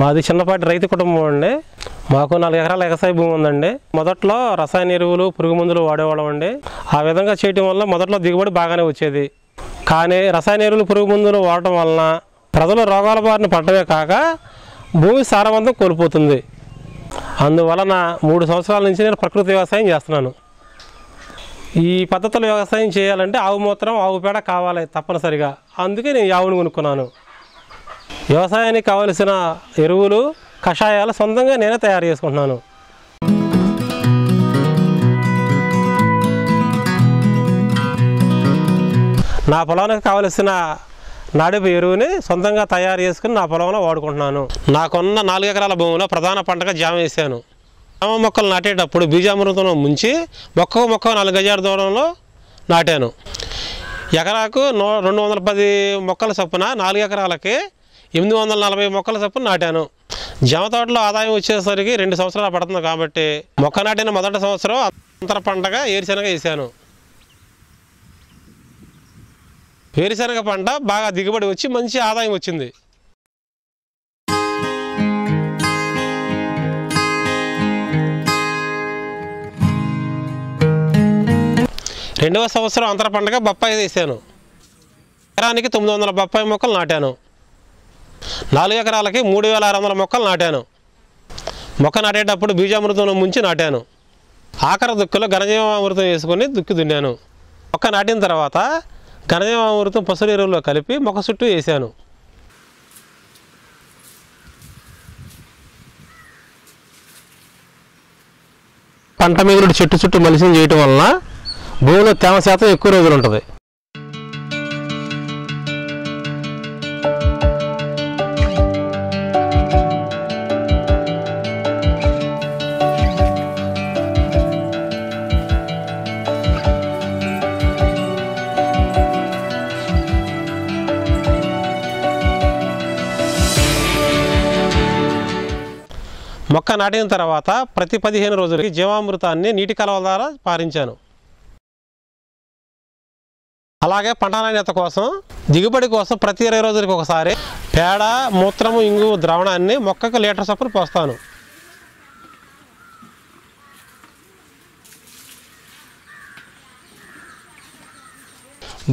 మాది చిన్నపాటి రైతు కుటుంబం అండి. మాకు నాలుగు ఎకరాల వ్యవసాయ భూమి ఉందండి. మొదట్లో రసాయన ఎరువులు పురుగు మందులు వాడేవాళ్ళం అండి. ఆ విధంగా చేయటం వల్ల మొదట్లో దిగుబడి బాగానే వచ్చేది. కానీ రసాయన ఎరువులు పురుగు మందులు వాడటం వలన ప్రజలు రోగాల బారిన పడటమే కాక భూమి సారవంతం కోల్పోతుంది. అందువలన మూడు సంవత్సరాల నుంచి నేను ప్రకృతి వ్యవసాయం చేస్తున్నాను. ఈ పద్ధతిలో వ్యవసాయం చేయాలంటే ఆవు మూత్రం ఆవు పేడ కావాలి తప్పనిసరిగా. అందుకే నేను ఈ ఆవును కొనుక్కున్నాను. వ్యవసాయానికి కావలసిన ఎరువులు కషాయాలు సొంతంగా నేనే తయారు చేసుకుంటున్నాను. నా పొలానికి కావలసిన నాడిపు ఎరువుని సొంతంగా తయారు చేసుకుని నా పొలంలో వాడుకుంటున్నాను. నాకున్న నాలుగు ఎకరాల భూమిలో ప్రధాన పంటగా జామ వేసాను జామ మొక్కలు నాటేటప్పుడు బీజామృతంలో ముంచి మొక్క మొక్క నాలుగు గజాల దూరంలో నాటాను. ఎకరాకు నూ రెండు వందల పది మొక్కల చొప్పున నాలుగు ఎకరాలకి ఎనిమిది వందల నలభై మొక్కల చొప్పున నాటాను. జామ తోటలో ఆదాయం వచ్చేసరికి రెండు సంవత్సరాలు పడుతుంది కాబట్టి మొక్క నాటిన మొదటి సంవత్సరం అంతర పంటగా ఏరుశనగ వేసాను. వేరుశనగ పంట బాగా దిగుబడి వచ్చి మంచి ఆదాయం వచ్చింది. రెండవ సంవత్సరం అంతర పంటగా బొప్పాయి వేసాను. ఎకరానికి తొమ్మిది వందల బొప్పాయి మొక్కలు నాటాను. నాలుగు ఎకరాలకి మూడు వేల ఆరు వందల మొక్కలు నాటాను. మొక్క నాటేటప్పుడు బీజామృతంలో ముంచి నాటాను. ఆఖరి దుక్కులో ఘనజీవామృతం వేసుకొని దుక్కి దున్నాను. మొక్క నాటిన తర్వాత ఘనజీవామృతం పసుపు ఎరువులో కలిపి మొక్క చుట్టూ వేసాను. పంట మీద చెట్టు చుట్టూ మలిసిన చేయటం వలన భూమిలో తేమ శాతం ఎక్కువ రోజులు ఉంటుంది. మొక్క నాటిన తర్వాత ప్రతి పదిహేను రోజులకి జీవామృతాన్ని నీటి కలవల ద్వారా పారించాను. అలాగే పంట నాణ్యత కోసం దిగుబడి కోసం ప్రతి ఇరవై రోజులకి ఒకసారి పేడ మూత్రము ఇంగు ద్రావణాన్ని మొక్కకు లీటర్ చొప్పున పోస్తాను.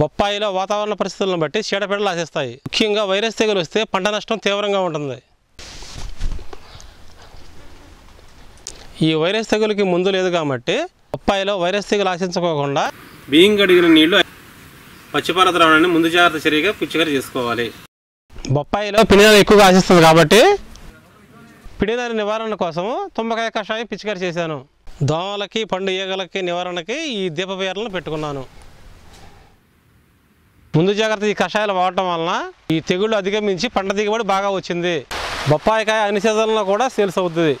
బొప్పాయిలో వాతావరణ పరిస్థితులను బట్టి చీడపీడలు ఆశిస్తాయి. ముఖ్యంగా వైరస్ తెగులు వస్తే పంట నష్టం తీవ్రంగా ఉంటుంది. ఈ వైరస్ తెగులకి ముందు లేదు కాబట్టి బొప్పాయిలో వైరస్ తెగులు ఆశించుకోకుండా బియ్యం కడిగిన నీళ్ళు పచ్చిపాల ద్రావణాన్ని ముందు జాగ్రత్త చర్యగా పిచ్చికరి చేసుకోవాలి. బొప్పాయిలో పినిదాలు ఎక్కువగా ఆశిస్తుంది కాబట్టి పిడిదాని నివారణ కోసము తుమ్మకాయ కషాయం పిచికారి చేశాను. దోమలకి పండు ఈగలకి నివారణకి ఈ దీపపేర్లను పెట్టుకున్నాను. ముందు జాగ్రత్త ఈ కషాయాలు వాడటం వలన ఈ తెగుళ్ళు అధిగమించి పంట దిగుబడి బాగా వచ్చింది. బొప్పాయికాయ అన్ని సీజన్లో కూడా సేల్స్ అవుతుంది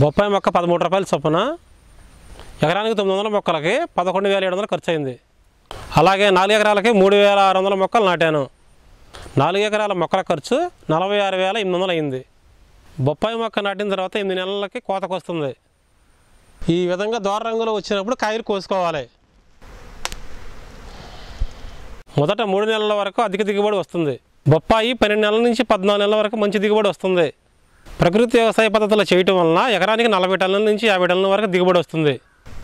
బొప్పాయి మొక్క పదమూడు రూపాయల చొప్పున. ఎకరానికి తొమ్మిది వందల మొక్కలకి పదకొండు వేల ఏడు వందలు ఖర్చు అయింది అలాగే నాలుగు ఎకరాలకి మూడు వేల ఆరు వందల మొక్కలు నాటాను. నాలుగు ఎకరాల మొక్కల ఖర్చు నలభై ఆరు వేల ఎనిమిది వందలు అయింది. బొప్పాయి మొక్క నాటిన తర్వాత ఎనిమిది నెలలకి కోతకు వస్తుంది ఈ విధంగా దోర రంగులో వచ్చినప్పుడు కాయలు కోసుకోవాలి. మొదట మూడు నెలల వరకు అధిక దిగుబడి వస్తుంది. బొప్పాయి పన్నెండు నెలల నుంచి పద్నాలుగు నెలల వరకు మంచి దిగుబడి వస్తుంది. ప్రకృతి వ్యవసాయ పద్ధతిలో చేయటం వలన ఎకరానికి నలభై టన్నుల నుంచి యాభై టన్నుల వరకు దిగుబడి వస్తుంది.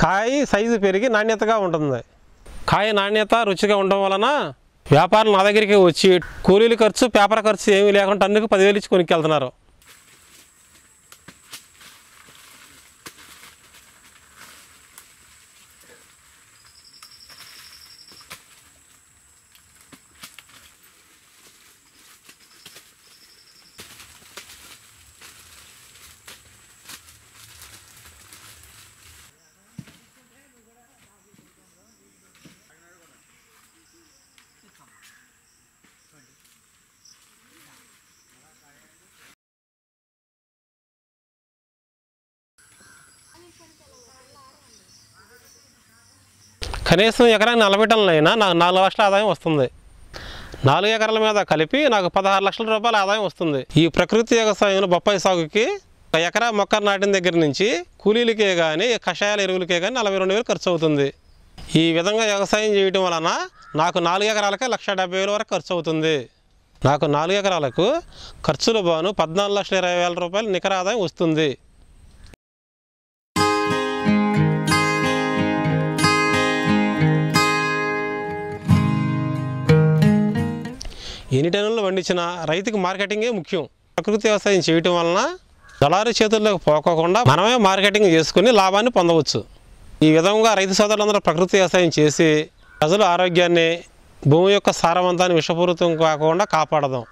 కాయ సైజు పెరిగి నాణ్యతగా ఉంటుంది కాయ నాణ్యత రుచిగా ఉండడం వలన వ్యాపారులు నా దగ్గరికి వచ్చి కూలీల ఖర్చు పేపర్ ఖర్చు ఏమీ లేకుండా టన్నుకు పదివేలు ఇచ్చి కొనుక్కెళ్తున్నారు. కనీసం ఎకరానికి నలభై టన్నులైనా నాకు నాలుగు లక్షల ఆదాయం వస్తుంది. నాలుగు ఎకరాల మీద కలిపి నాకు పదహారు లక్షల రూపాయల ఆదాయం వస్తుంది. ఈ ప్రకృతి వ్యవసాయంలో బొప్పాయి సాగుకి ఒక ఎకరా మొక్క నాటిన దగ్గర నుంచి కూలీలకే కానీ కషాయాల ఎరువులకే కానీ నలభై రెండు వేలు ఖర్చు అవుతుంది. ఈ విధంగా వ్యవసాయం చేయటం వలన నాకు నాలుగు ఎకరాలకే లక్ష డెబ్బై వేల వరకు ఖర్చు అవుతుంది. నాకు నాలుగు ఎకరాలకు ఖర్చులు బాను పద్నాలుగు లక్షల ఇరవై వేల రూపాయలు నికర ఆదాయం వస్తుంది. ఎన్ని టన్నులు పండించిన రైతుకు మార్కెటింగే ముఖ్యం. ప్రకృతి వ్యవసాయం చేయటం వలన దళారు చేతుల్లోకి పోకోకుండా మనమే మార్కెటింగ్ చేసుకుని లాభాన్ని పొందవచ్చు. ఈ విధంగా రైతు సోదరులందరూ ప్రకృతి వ్యవసాయం చేసి ప్రజల ఆరోగ్యాన్ని భూమి యొక్క సారవంతాన్ని విషపూరితం కాకుండా కాపాడదాం.